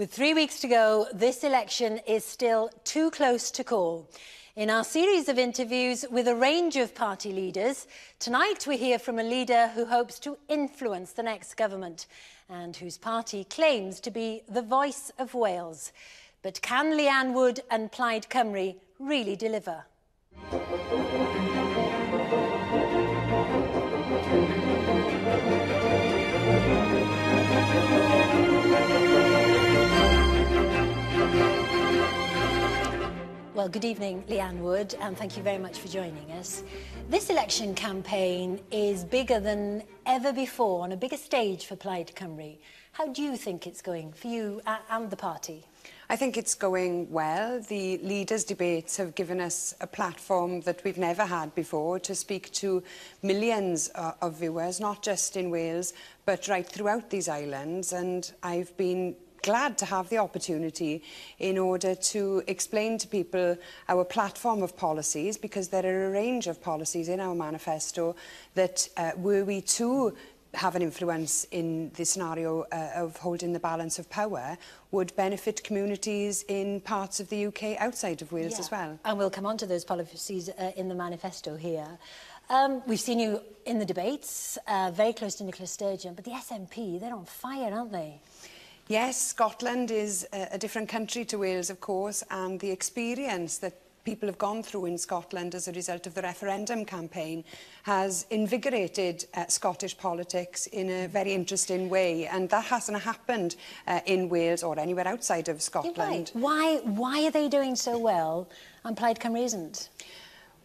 With three weeks to go, this election is still too close to call. In our series of interviews with a range of party leaders, tonight we hear from a leader who hopes to influence the next government and whose party claims to be the voice of Wales. But can Leanne Wood and Plaid Cymru really deliver? Good evening, Leanne Wood, and thank you very much for joining us. This election campaign is bigger than ever before, on a bigger stage for Plaid Cymru. How do you think it's going for you and the party? I think it's going well. The leaders' debates have given us a platform that we've never had before to speak to millions uh, of viewers, not just in Wales, but right throughout these islands. And I've been glad to have the opportunity in order to explain to people our platform of policies because there are a range of policies in our manifesto that uh, were we to have an influence in the scenario uh, of holding the balance of power would benefit communities in parts of the UK outside of Wales yeah. as well. And we'll come on to those policies uh, in the manifesto here. Um, we've seen you in the debates, uh, very close to Nicola Sturgeon, but the SNP, they're on fire, aren't they? Yes, Scotland is a, a different country to Wales, of course, and the experience that people have gone through in Scotland as a result of the referendum campaign has invigorated uh, Scottish politics in a very interesting way and that hasn't happened uh, in Wales or anywhere outside of Scotland. Right. Why, why are they doing so well and Plaid Cymru isn't?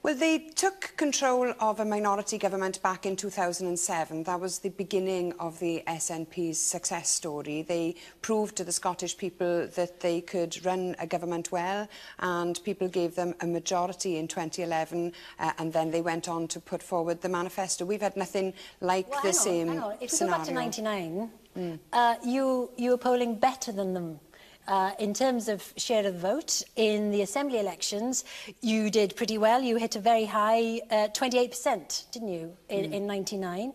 Well, they took control of a minority government back in 2007. That was the beginning of the SNP's success story. They proved to the Scottish people that they could run a government well, and people gave them a majority in 2011, uh, and then they went on to put forward the manifesto. We've had nothing like well, the on, same on. If scenario. If we go back to 99, mm. uh, you, you were polling better than them uh, in terms of share of the vote in the assembly elections, you did pretty well. You hit a very high uh, 28%, didn't you, in, mm. in 99?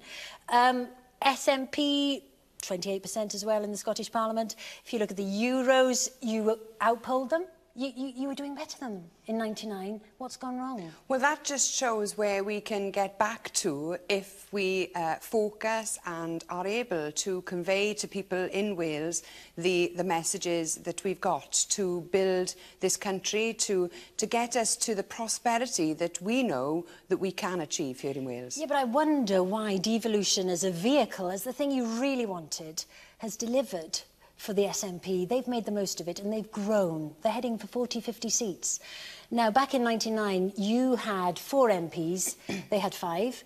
Um, SNP 28% as well in the Scottish Parliament. If you look at the Euros, you outpolled them You, you, you were doing better than them in 99. What's gone wrong? Well, that just shows where we can get back to if we uh, focus and are able to convey to people in Wales the, the messages that we've got to build this country, to, to get us to the prosperity that we know that we can achieve here in Wales. Yeah, but I wonder why devolution as a vehicle, as the thing you really wanted, has delivered for the SNP. They've made the most of it and they've grown. They're heading for 40, 50 seats. Now, back in 99, you had four MPs. they had five.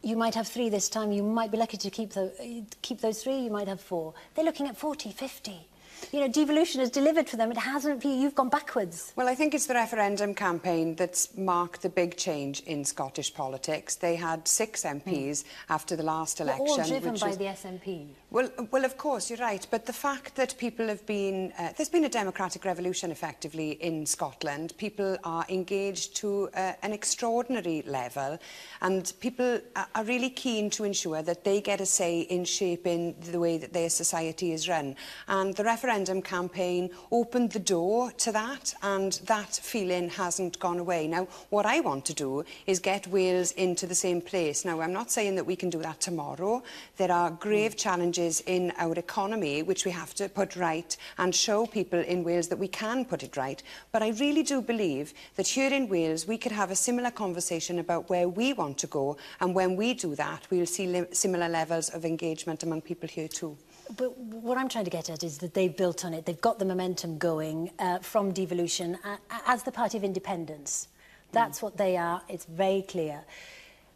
You might have three this time. You might be lucky to keep, the, keep those three. You might have four. They're looking at 40, 50 you know, devolution has delivered for them. It hasn't, you've gone backwards. Well, I think it's the referendum campaign that's marked the big change in Scottish politics. They had six MPs mm. after the last election. Well, all driven by is... the SNP. Well, uh, well, of course, you're right. But the fact that people have been... Uh, there's been a democratic revolution, effectively, in Scotland. People are engaged to uh, an extraordinary level. And people are really keen to ensure that they get a say in shaping the way that their society is run. And the referendum campaign opened the door to that. And that feeling hasn't gone away. Now, what I want to do is get Wales into the same place. Now, I'm not saying that we can do that tomorrow. There are grave mm. challenges in our economy which we have to put right and show people in Wales that we can put it right. But I really do believe that here in Wales we could have a similar conversation about where we want to go and when we do that we'll see similar levels of engagement among people here too. But what I'm trying to get at is that they've built on it. They've got the momentum going uh, from devolution uh, as the party of independence. That's mm. what they are. It's very clear.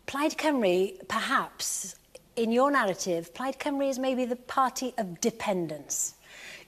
Plaid Cymru, perhaps, in your narrative, Plaid Cymru is maybe the party of dependence.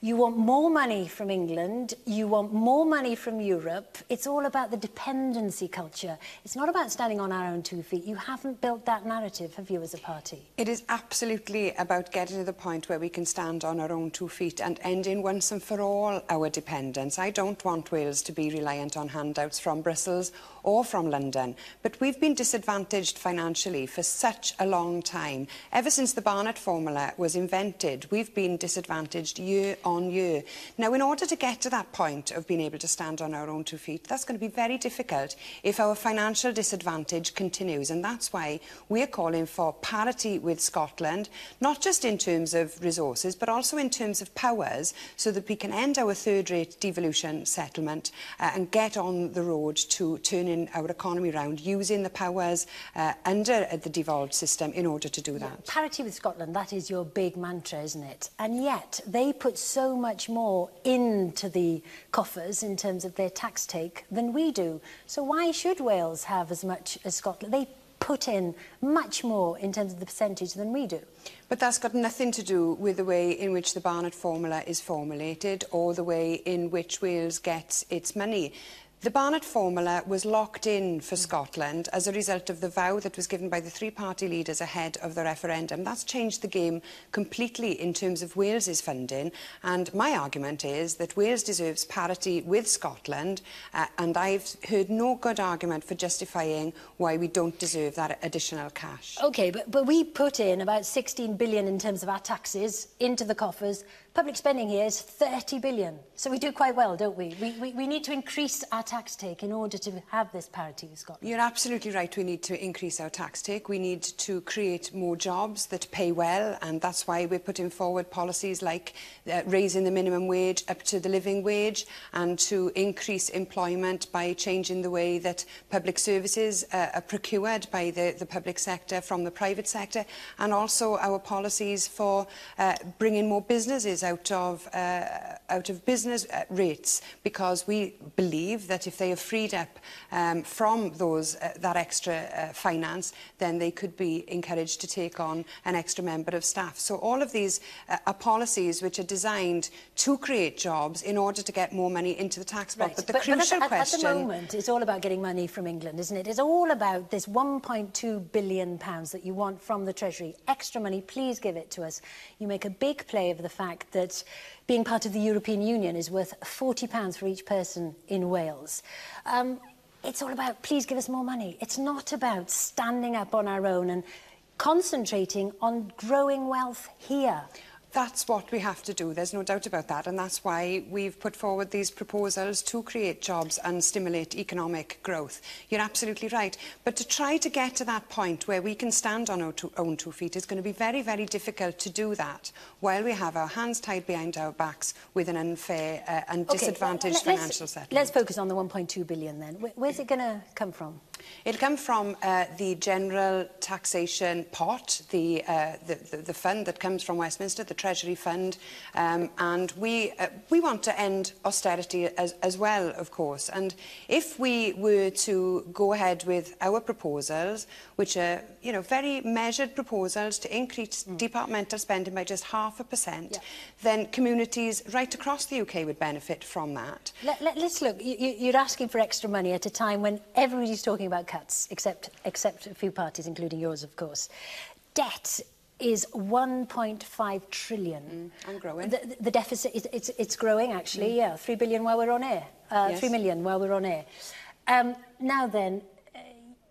You want more money from England, you want more money from Europe. It's all about the dependency culture. It's not about standing on our own two feet. You haven't built that narrative, have you, as a party? It is absolutely about getting to the point where we can stand on our own two feet and ending once and for all our dependence. I don't want Wales to be reliant on handouts from Brussels or from London, but we've been disadvantaged financially for such a long time. Ever since the Barnett formula was invented, we've been disadvantaged year on year. Now, in order to get to that point of being able to stand on our own two feet, that's going to be very difficult if our financial disadvantage continues. And that's why we're calling for parity with Scotland, not just in terms of resources, but also in terms of powers, so that we can end our third-rate devolution settlement uh, and get on the road to turning turning our economy round using the powers uh, under uh, the devolved system in order to do that. Yeah, parity with Scotland, that is your big mantra, isn't it? And yet they put so much more into the coffers in terms of their tax take than we do. So why should Wales have as much as Scotland? They put in much more in terms of the percentage than we do. But that's got nothing to do with the way in which the Barnett formula is formulated or the way in which Wales gets its money. The Barnett formula was locked in for Scotland as a result of the vow that was given by the three party leaders ahead of the referendum. That's changed the game completely in terms of Wales's funding. And my argument is that Wales deserves parity with Scotland. Uh, and I've heard no good argument for justifying why we don't deserve that additional cash. OK, but, but we put in about 16 billion in terms of our taxes into the coffers Public spending here is 30 billion. So we do quite well, don't we? We, we, we need to increase our tax take in order to have this parity with Scotland. You're absolutely right. We need to increase our tax take. We need to create more jobs that pay well. And that's why we're putting forward policies like uh, raising the minimum wage up to the living wage and to increase employment by changing the way that public services uh, are procured by the, the public sector from the private sector. And also our policies for uh, bringing more businesses out of, uh, out of business uh, rates because we believe that if they are freed up um, from those, uh, that extra uh, finance, then they could be encouraged to take on an extra member of staff. So all of these uh, are policies which are designed to create jobs in order to get more money into the tax pot. Right. But the but, crucial but at, question... At the moment, it's all about getting money from England, isn't it? It's all about this 1.2 billion pounds that you want from the Treasury. Extra money, please give it to us. You make a big play of the fact that being part of the European Union is worth £40 for each person in Wales. Um, it's all about, please give us more money. It's not about standing up on our own and concentrating on growing wealth here. That's what we have to do. There's no doubt about that. And that's why we've put forward these proposals to create jobs and stimulate economic growth. You're absolutely right. But to try to get to that point where we can stand on our two, own two feet is going to be very, very difficult to do that while we have our hands tied behind our backs with an unfair uh, and okay, disadvantaged well, financial settlement. Let's focus on the 1.2 billion then. Where, where's it going to come from? It'll come from uh, the general taxation pot, the, uh, the, the, the fund that comes from Westminster, the Treasury Fund, um, and we, uh, we want to end austerity as, as well, of course. And if we were to go ahead with our proposals, which are you know, very measured proposals to increase mm. departmental spending by just half a percent, yeah. then communities right across the UK would benefit from that. Let, let, let's look. You, you're asking for extra money at a time when everybody's talking about cuts, except, except a few parties, including yours, of course. Debt is 1.5 trillion. Mm, and growing. The, the deficit, is, it's, it's growing actually, mm. yeah, 3 billion while we're on air. Uh, yes. 3 million while we're on air. Um, now then, uh,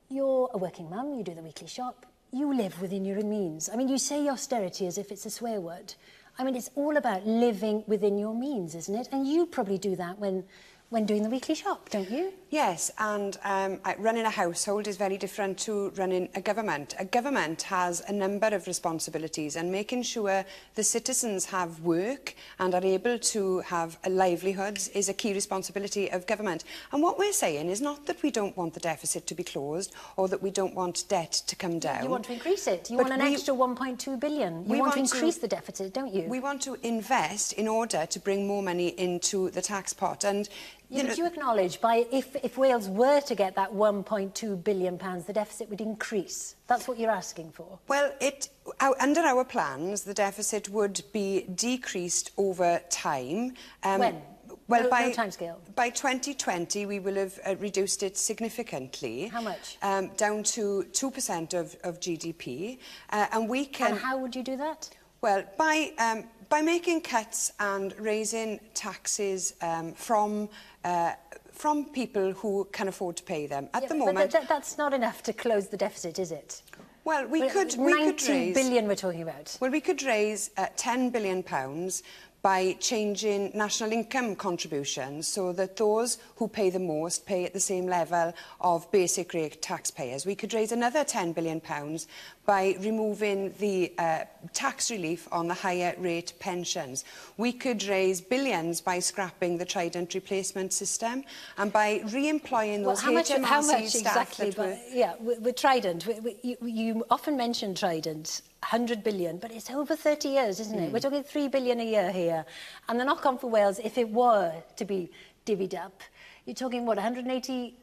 you're a working mum, you do the weekly shop, you live within your means. I mean, you say austerity as if it's a swear word. I mean, it's all about living within your means, isn't it? And you probably do that when when doing the weekly shop, don't you? Yes, and um, running a household is very different to running a government. A government has a number of responsibilities and making sure the citizens have work and are able to have livelihoods is a key responsibility of government. And what we're saying is not that we don't want the deficit to be closed or that we don't want debt to come down. You want to increase it. You want an we, extra 1.2 billion. You want, want, to increase to, the deficit, don't you? We want to invest in order to bring more money into the tax pot. And You, know, you acknowledge by if, if Wales were to get that 1.2 billion, pounds, the deficit would increase? That's what you're asking for? Well, it, our, under our plans, the deficit would be decreased over time. Um, when? Well, no, by, no timescale. by 2020, we will have uh, reduced it significantly. How much? Um, down to 2% of, of GDP. Uh, and we can... And how would you do that? Well, by, um, by making cuts and raising taxes um, from uh, from people who can afford to pay them. At yeah, the moment... But th that's not enough to close the deficit, is it? Well, we could... We 90 could raise, billion we're talking about. Well, we could raise uh, 10 billion pounds by changing national income contributions so that those who pay the most pay at the same level of basic rate taxpayers. We could raise another £10 billion pounds by removing the uh, tax relief on the higher rate pensions. We could raise billions by scrapping the trident replacement system and by re-employing those well, how much, HMRC how much exactly, staff but, Yeah, with, with Trident, we, we, you, you often mention Trident 100 billion, but it's over 30 years, isn't mm. it? Hmm. We're talking 3 billion a year here. And the knock-on for Wales, if it were to be divvied up, you're talking, what, 180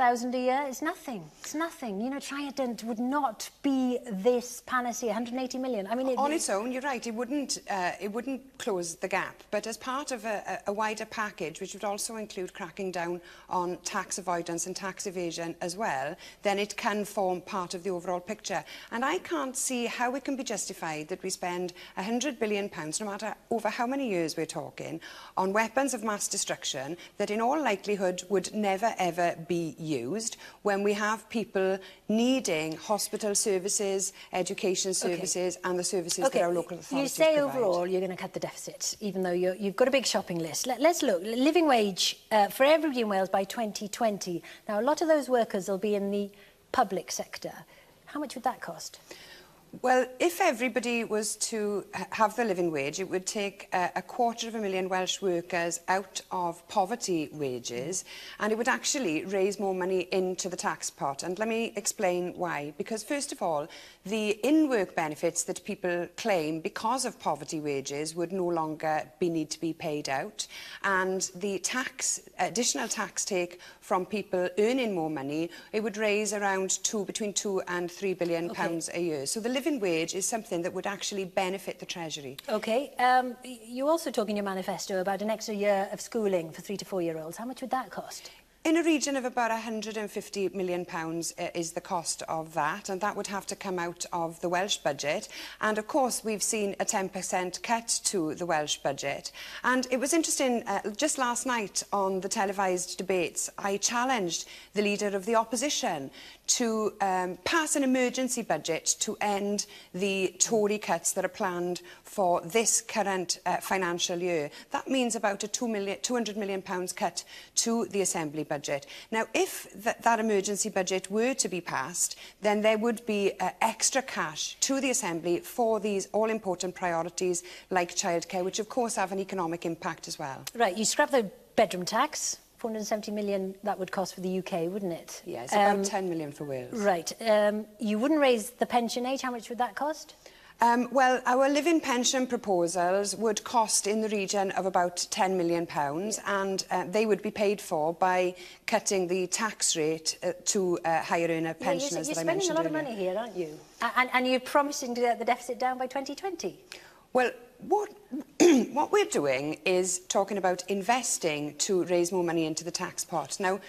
thousand a year is nothing. It's nothing. You know, Trident would not be this panacea, 180 million. I mean, it, on its own, you're right. It wouldn't. Uh, it wouldn't close the gap. But as part of a, a wider package, which would also include cracking down on tax avoidance and tax evasion as well, then it can form part of the overall picture. And I can't see how it can be justified that we spend 100 billion pounds, no matter over how many years we're talking, on weapons of mass destruction that, in all likelihood, would never ever be used used when we have people needing hospital services, education services okay. and the services okay. that our local authorities provide. You say provide. overall you're going to cut the deficit, even though you have got a big shopping list. Let, us look. Living wage uh, for everybody in Wales by 2020. Now, a lot of those workers will be in the public sector. How much would that cost? Well, if everybody was to have the living wage, it would take uh, a quarter of a million Welsh workers out of poverty wages, and it would actually raise more money into the tax pot. And let me explain why. Because, first of all, the in-work benefits that people claim because of poverty wages would no longer be, need to be paid out. And the tax, additional tax take from people earning more money, it would raise around two, between two and three billion okay. pounds a year. So the living wage is something that would actually benefit the Treasury. OK. Um, you also talk in your manifesto about an extra year of schooling for three to four-year-olds. How much would that cost? In a region of about 150 million pounds uh, is the cost of that and that would have to come out of the Welsh budget and of course we've seen a 10% cut to the Welsh budget and it was interesting uh, just last night on the televised debates I challenged the leader of the opposition to um, pass an emergency budget to end the Tory cuts that are planned for this current uh, financial year. That means about a 2 million, 200 million pounds cut to the Assembly budget. Now, if th that emergency budget were to be passed, then there would be uh, extra cash to the Assembly for these all-important priorities like childcare, which of course have an economic impact as well. Right, you scrap the bedroom tax, 470 million that would cost for the UK, wouldn't it? Yeah, it's about um, 10 million for Wales. Right. Um, you wouldn't raise the pension age. How much would that cost? Um, well, our living pension proposals would cost in the region of about £10 million pounds, and uh, they would be paid for by cutting the tax rate uh, to uh, higher earner pensioners yeah, you're, you're that I mentioned You're spending a lot earlier. of money here, aren't you? And, and you're promising to get the deficit down by 2020? Well, What, what we're doing is talking about investing to raise more money into the tax pot. Now,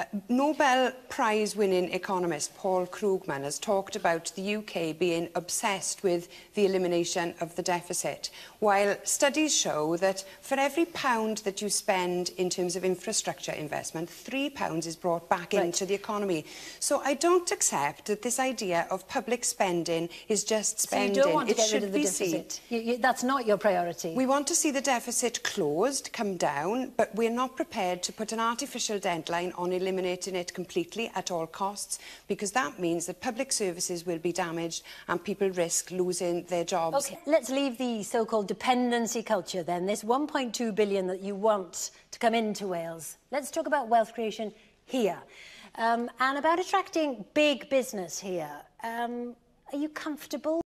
Uh, Nobel Prize winning economist Paul Krugman has talked about the UK being obsessed with the elimination of the deficit, while studies show that for every pound that you spend in terms of infrastructure investment, three pounds is brought back right. into the economy. So I don't accept that this idea of public spending is just spending. So you don't want to it get rid of the deficit? You, you, that's not your priority? We want to see the deficit closed, come down, but we're not prepared to put an artificial deadline on eliminating eliminating it completely at all costs because that means that public services will be damaged and people risk losing their jobs. Okay, let's leave the so-called dependency culture then, this 1.2 billion that you want to come into Wales. Let's talk about wealth creation here um, and about attracting big business here. Um, are you comfortable